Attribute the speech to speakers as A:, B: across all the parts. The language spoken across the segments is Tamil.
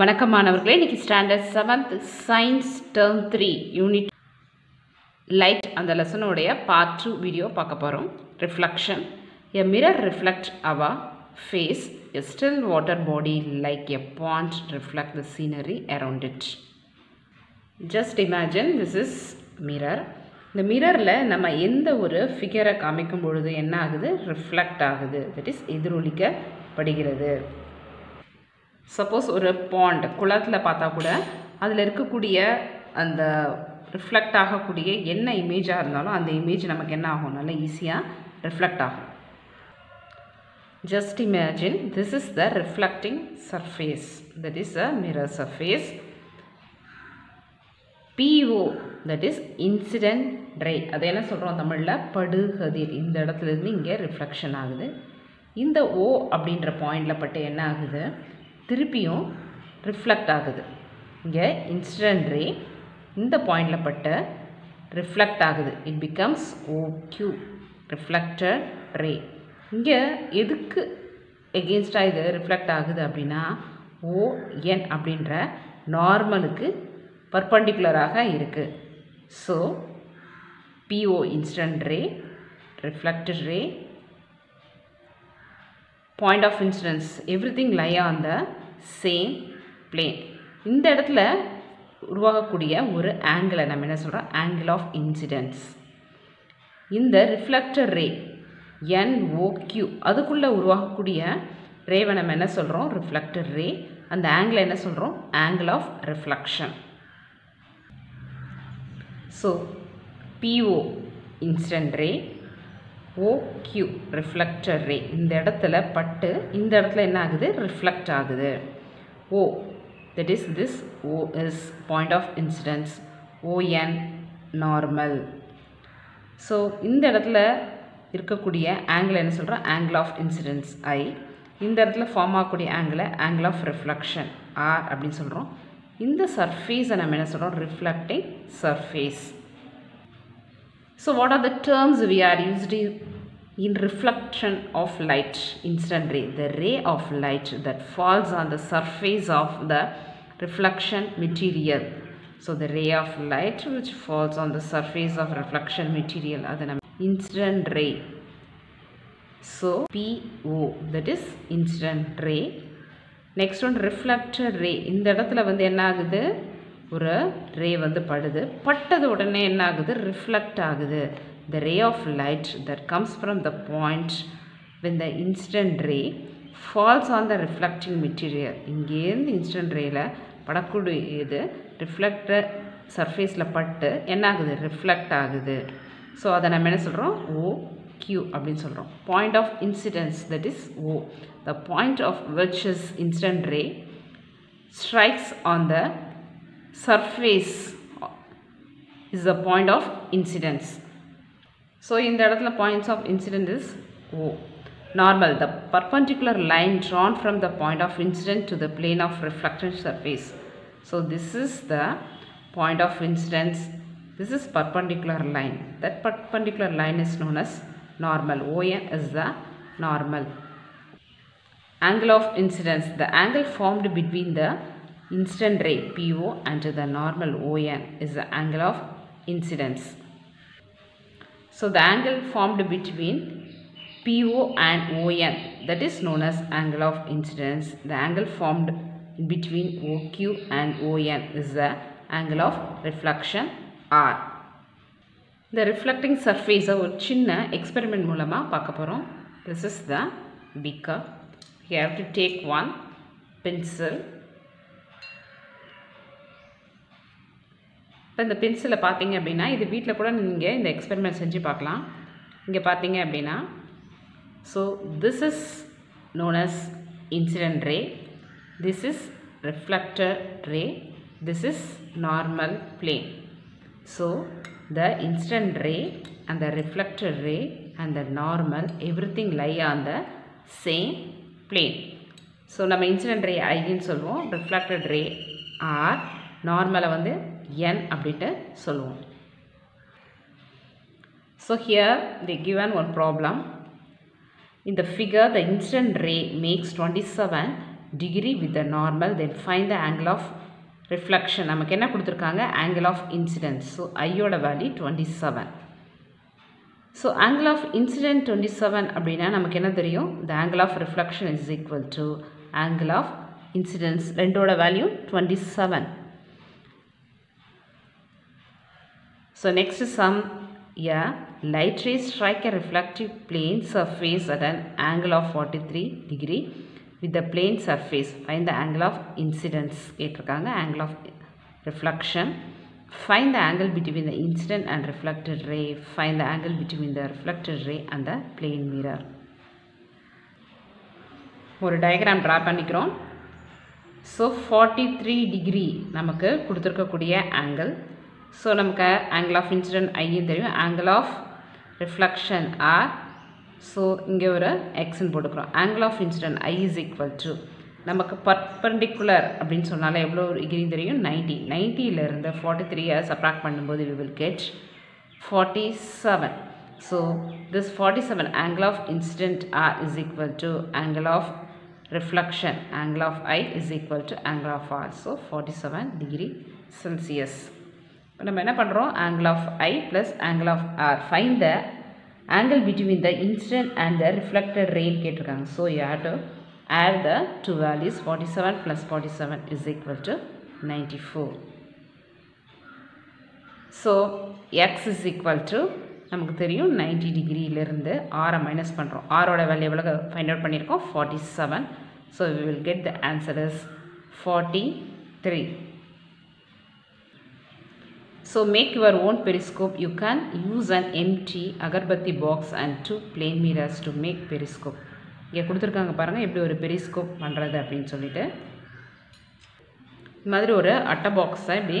A: வணக்கம் மாணவர்களே இன்னைக்கு standard seventh science term three unit light அந்த லெசனுடைய பார்ட் டூ வீடியோ பார்க்க போகிறோம் reflection a mirror reflect our face a still water body like a pond reflect the scenery around it just imagine this is mirror இந்த மிரரில் நம்ம எந்த ஒரு ஃபிகரை காமிக்கும் பொழுது என்ன ஆகுது? ரிஃப்ளெக்ட் ஆகுது. தட் இஸ் எதிரொலிக்கப்படுகிறது. சப்போஸ் ஒரு பாண்ட் குளத்தில் பார்த்தா கூட அதில் இருக்கக்கூடிய அந்த ரிஃப்ளெக்ட் ஆகக்கூடிய என்ன இமேஜாக இருந்தாலும் அந்த இமேஜ் நமக்கு என்ன ஆகும்? நல்லா ஈஸியாக ரிஃப்ளெக்ட் ஆகும். Just imagine this is the reflecting surface. That is a mirror surface. PO that is incident ray. அது என்ன சொல்கிறோம் தமிழில்? படுகதிர். இந்த இடத்துல இருந்து இங்கே ரிஃப்ளெக்ஷன் ஆகுது. இந்த ஓ அப்படின்ற பாயிண்டில் பட்டு என்ன ஆகுது? திருப்பியும் ரிஃப்ளெக்ட் ஆகுது. இங்கே இன்சிடென்ட் ரே இந்த பாயிண்டில் பட்ட ரிஃப்ளெக்ட் ஆகுது. It becomes OQ reflected ray இங்கே எதுக்கு எகெயின்ஸ்டாக இது ரிஃப்ளெக்ட் ஆகுது அப்படின்னா ஓஎன் அப்படின்ற நார்மலுக்கு பர்பண்டிகுலராக இருக்குது so PO incident ray reflected ray point of incidence everything lie on the same plane இந்த இடத்துல உருவாகக்கூடிய ஒரு ஆங்கிளை நம்ம என்ன சொல்கிறோம் ஆங்கிள் ஆஃப் இன்சிடென்ஸ் இந்த reflected ray N O Q அதுக்குள்ளே உருவாகக்கூடிய ரேவை நம்ம என்ன சொல்கிறோம் ரிஃப்ளெக்டர் ரே அந்த ஆங்கிளை என்ன சொல்கிறோம் angle of reflection so PO incident ray OQ reflector ray இந்த இடத்துல பட்டு இந்த இடத்துல என்ன ஆகுது? ரிஃப்ளெக்ட் ஆகுது. O that is this O is point of incidence ON normal so இந்த இடத்துல இருக்கக்கூடிய ஆங்கிள் என்ன சொல்கிறோம் ஆங்கிள் ஆஃப் இன்சிடென்ஸ் ஐ இந்த இடத்துல ஃபார்ம் ஆகக்கூடிய ஆங்கிளை ஆங்கிள் ஆஃப் ரிஃப்ளெக்ஷன் ஆர் அப்படின்னு சொல்கிறோம் இந்த சர்ஃபேஸை நம்ம என்ன சொல்கிறோம் reflecting surface so what are the terms we are used in reflection of light instant ray the ray of light that falls on the surface of the reflection material so the ray of light which falls on the surface of reflection material அது நம்ம incident ray so PO that is incident ray next one reflector ray இந்த இடத்துல வந்து என்ன ஆகுது ஒரு ரே வந்து படுது. பட்டது உடனே என்ன ஆகுது? ரிஃப்ளெக்ட் ஆகுது. The ray of light that comes from the point when the instant ray falls on the reflecting material இங்கேருந்து இன்ஸ்டன்ட் ரேயில் படக்கூடிய இது ரிஃப்ளெக்டர் சர்ஃபேஸில் பட்டு என்ன ஆகுது? ரிஃப்ளெக்ட் ஆகுது. ஸோ அதை நம்ம என்ன சொல்கிறோம் ஓ கியூ அப்படின்னு சொல்கிறோம் point of incidence that is O the point of which is instant ray strikes on the surface is the point of incidence so இந்த இடத்துல points of incident is oh normal the perpendicular line drawn from the point of incident to the plane of reflected surface so this is the point of incidence this is perpendicular line that perpendicular line is known as normal ON is the normal angle of incidence the angle formed between the incident ray PO and the normal ON is the angle of incidence so the angle formed between PO and ON that is known as angle of incidence the angle formed between OQ and ON is the angle of reflection R இந்த ரிஃப்ளெக்டிங் சர்ஃபேஸை ஒரு சின்ன எக்ஸ்பெரிமெண்ட் மூலமாக பார்க்க போகிறோம் this is the figure you have to take one pencil இப்போ இந்த பென்சிலை பார்த்தீங்க அப்படின்னா இது வீட்டில் கூட நீங்கள் இந்த எக்ஸ்பெரிமெண்ட் செஞ்சு பார்க்கலாம். இங்கே பார்த்தீங்க அப்படின்னா so this is known as incident ray this is reflector ray this is normal plane So the incident ray and the reflected ray and the normal everything lie on the same plane. So நம்ம இன்சிடென்ட் ரே ஐன்னு சொல்லுவோம். ரிஃப்ளெக்டட் ரே ஆர் நார்மலை வந்து n அப்படின்ட்டு சொல்லுவோம் So here they given one problem. In the figure the incident ray makes 27 degree with the normal then find the angle of reflection. நமக்கு என்ன கொடுத்துருக்காங்க angle of incidence. So I யோட value 27. So angle of incident 27 அப்படின்னா நமக்கு என்ன தெரியும் the angle of reflection is equal to angle of incidence ரெண்டோட value 27. So next is some yeah, light rays strike a reflective plane surface at an angle of 43 degree with the plane surface. Find the angle of incidence. கேட்டிருக்காங்க angle of reflection. Find the angle between the incident and reflected ray. Find the angle between the reflected ray and the plane mirror. ஒரு டயக்ராம் ட்ரா பண்ணிக்கிறோம் ஸோ ஃபார்ட்டி த்ரீ டிகிரி நமக்கு கொடுத்துருக்கக்கூடிய ஆங்கிள் ஸோ நமக்கு ஆங்கிள் ஆஃப் இன்சிடென்ட் ஐயும் தெரியும். Angle of reflection R so இங்கே ஒரு எக்ஸ்ன்னு போட்டுக்கிறோம். Angle of incident I is equal to நமக்கு பர்பண்டிகுலர் அப்படின்னு சொன்னாலே எவ்வளோ டிகிரி தெரியும்? நைன்ட்டி நைன்ட்டியிலேருந்து ஃபார்ட்டி த்ரீயை சப்ராக்ட் பண்ணும்போது we will get forty seven so this forty seven angle of incident R is equal to angle of reflection. Angle of I is equal to angle of R. So 47 degree Celsius. இப்போ நம்ம என்ன பண்ணுறோம் angle of I plus angle of R find the angle between the incident and the reflected ரேன் கேட்டிருக்காங்க so you the to add forty seven plus forty seven is equal to to four so X is equal to நமக்கு தெரியும் 90 டிகிரியிலிருந்து ஆரை மைனஸ் பண்ணுறோம் ஆரோட வேல்யூ எவ்வளோ ஃபைண்ட் அவுட் பண்ணியிருக்கோம் forty seven so we will get the answer is forty three so make your own periscope you can use and empty agarbatti box and two plane mirrors to make periscope இங்கே கொடுத்துருக்காங்க பாருங்கள் எப்படி ஒரு பெரிஸ்கோப் பண்ணுறது அப்படின்னு சொல்லிட்டு. இது மாதிரி ஒரு அட்டை பாக்ஸை இப்படி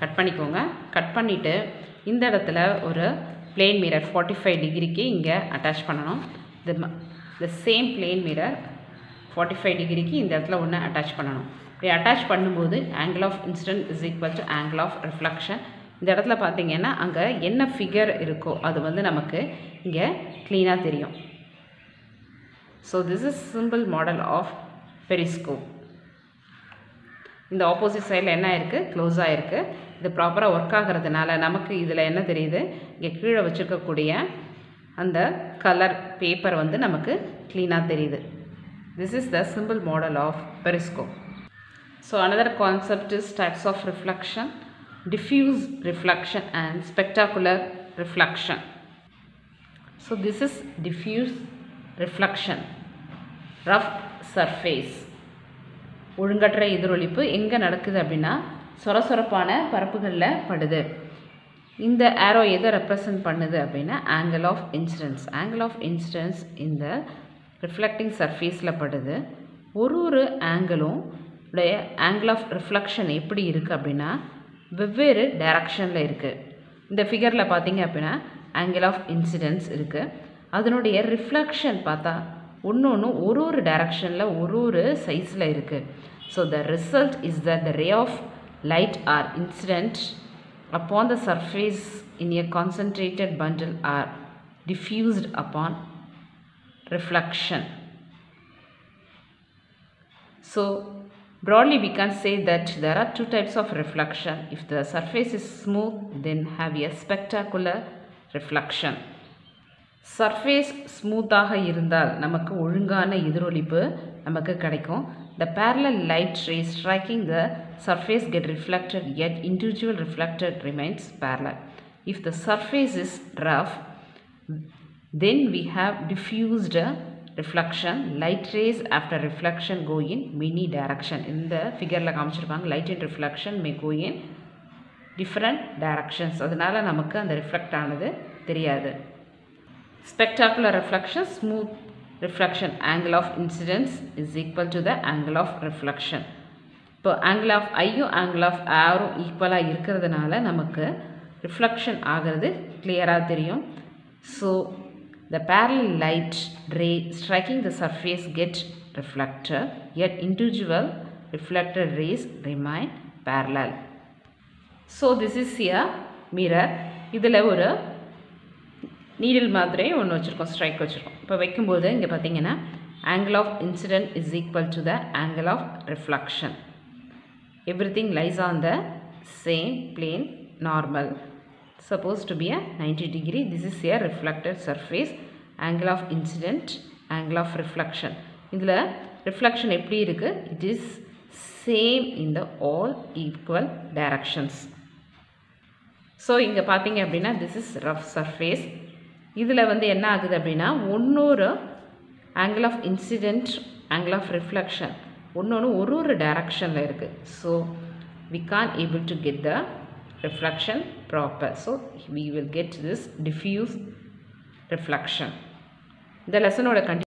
A: கட் பண்ணிக்கோங்க. கட் பண்ணிவிட்டு இந்த இடத்துல ஒரு பிளேன் மிரர் ஃபார்ட்டி ஃபைவ் டிகிரிக்கு இங்கே அட்டாச் பண்ணணும். The the same plane mirror forty five டிகிரிக்கு இந்த இடத்துல ஒன்று அட்டாச் பண்ணணும். இப்படி அட்டாச் பண்ணும்போது angle of incident is equal to angle of reflection இந்த இடத்துல பார்த்தீங்கன்னா அங்கே என்ன ஃபிகர் இருக்கோ அது வந்து நமக்கு இங்கே க்ளீனாக தெரியும். So this is simple model of periscope இந்த ஆப்போசிட் சைடில் என்ன இருக்குது க்ளோஸாக இருக்குது இது ப்ராப்பராக ஒர்க் ஆகிறதுனால நமக்கு இதில் என்ன தெரியுது? இங்கே கீழே வச்சுருக்கக்கூடிய அந்த கலர் பேப்பர் வந்து நமக்கு க்ளீனாக தெரியுது. This is the simple model of periscope so another concept is types of reflection diffuse reflection and spectacular reflection. So this is diffuse reflection. Rough surface. ஒழுங்கற்ற எதிரொலிப்பு எங்கே நடக்குது அப்படின்னா சொரசொரப்பான பரப்புகளில் படுது. இந்த ஆரோ எதை ரெப்ரசன்ட் பண்ணுது அப்படின்னா angle of incidence angle of incidence இந்த ரிஃப்ளெக்டிங் சர்ஃபேஸில் படுது. ஒரு ஒரு ஆங்கிளும் உடைய ஆங்கிள் ஆஃப் ரிஃப்ளெக்ஷன் எப்படி இருக்குது அப்படின்னா வெவ்வேறு டைரக்ஷனில் இருக்குது இந்த ஃபிகரில் பார்த்தீங்க அப்படின்னா ஆங்கிள் ஆஃப் இன்சிடென்ஸ் இருக்குது அதனுடைய ரிஃப்ளெக்ஷன் பார்த்தா ஒன்று ஒன்று ஒரு ஒரு டைரக்ஷனில் ஒரு ஒரு சைஸில் இருக்குது so the result is the the ray of light are incident upon the surface in a concentrated bundle or diffused upon reflection so broadly we can say that there are two types of reflection. If the surface is smooth, then have a spectacular reflection. சர்ஃபேஸ் ஸ்மூத்தாக இருந்தால் நமக்கு ஒழுங்கான எதிரொலிப்பு நமக்கு கிடைக்கும் the parallel light rays striking the surface get reflected yet individual reflected remains parallel if the surface is rough then we have diffused reflection light rays after reflection go in many direction இந்த ஃபிகரில் காமிச்சிருப்பாங்க light in reflection may go in different directions அதனால் நமக்கு அந்த ரிஃப்ளெக்ட் ஆனது தெரியாது spectacular reflection smooth reflection angle of incidence is equal to the angle of reflection இப்போ ஆங்கிள் ஆஃப் ஐயும் ஆங்கிள் ஆஃப் ஆரும் ஈக்குவலாக இருக்கிறதுனால நமக்கு ரிஃப்ளெக்ஷன் ஆகிறது கிளியராக தெரியும் so the parallel light ray striking the surface get reflected yet individual reflected rays remain parallel so this is a mirror இதில் ஒரு நீடில் மாதிரி ஒன்று வச்சுருக்கோம் ஸ்ட்ரைக் வச்சுருக்கோம் இப்போ வைக்கும்போது இங்கே பார்த்தீங்கன்னா angle of incident is equal to the angle of reflection everything lies on the same plane normal supposed to be a 90 degree this is a reflected surface angle of incident angle of reflection இதில் reflection எப்படி இருக்கு it is same in the all equal directions So, இங்க பார்த்தீங்க அப்படின்னா this is rough surface. இதில் வந்து என்ன ஆகுது அப்படின்னா ஒன்னொரு angle of incident, angle of reflection. ஒன்று ஒன்று ஒரு ஒரு டைரக்ஷனில் இருக்குது so we can able to get the reflection proper so we will get this diffuse reflection இந்த லெசனோட கண்டி